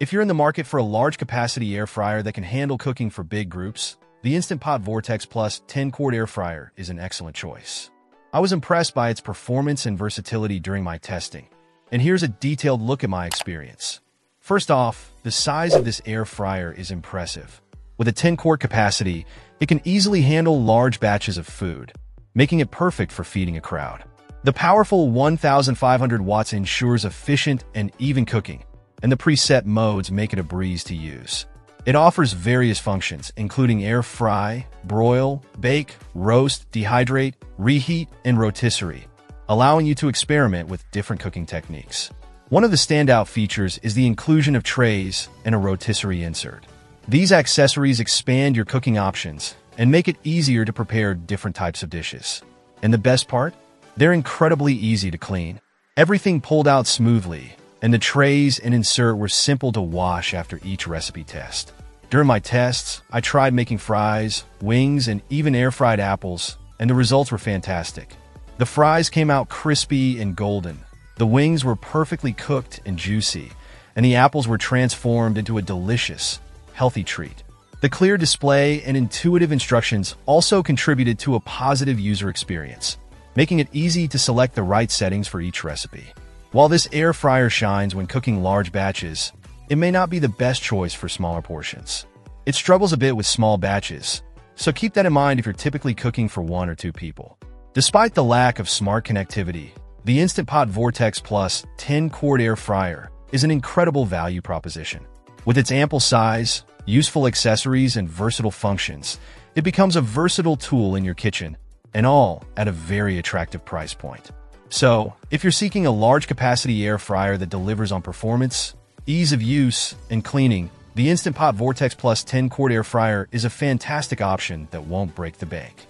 If you're in the market for a large capacity air fryer that can handle cooking for big groups, the Instant Pot Vortex Plus 10 quart air fryer is an excellent choice. I was impressed by its performance and versatility during my testing, and here's a detailed look at my experience. First off, the size of this air fryer is impressive. With a 10 quart capacity, it can easily handle large batches of food, making it perfect for feeding a crowd. The powerful 1500 watts ensures efficient and even cooking, and the preset modes make it a breeze to use. It offers various functions, including air fry, broil, bake, roast, dehydrate, reheat, and rotisserie, allowing you to experiment with different cooking techniques. One of the standout features is the inclusion of trays and a rotisserie insert. These accessories expand your cooking options and make it easier to prepare different types of dishes. And the best part? They're incredibly easy to clean. Everything pulled out smoothly, and the trays and insert were simple to wash after each recipe test. During my tests, I tried making fries, wings, and even air-fried apples, and the results were fantastic. The fries came out crispy and golden, the wings were perfectly cooked and juicy, and the apples were transformed into a delicious, healthy treat. The clear display and intuitive instructions also contributed to a positive user experience, making it easy to select the right settings for each recipe. While this air fryer shines when cooking large batches, it may not be the best choice for smaller portions. It struggles a bit with small batches, so keep that in mind if you're typically cooking for one or two people. Despite the lack of smart connectivity, the Instant Pot Vortex Plus 10 quart air fryer is an incredible value proposition. With its ample size, useful accessories, and versatile functions, it becomes a versatile tool in your kitchen, and all at a very attractive price point. So, if you're seeking a large capacity air fryer that delivers on performance, ease of use, and cleaning, the Instant Pot Vortex Plus 10 quart air fryer is a fantastic option that won't break the bank.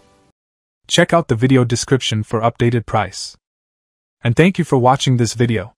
Check out the video description for updated price. And thank you for watching this video.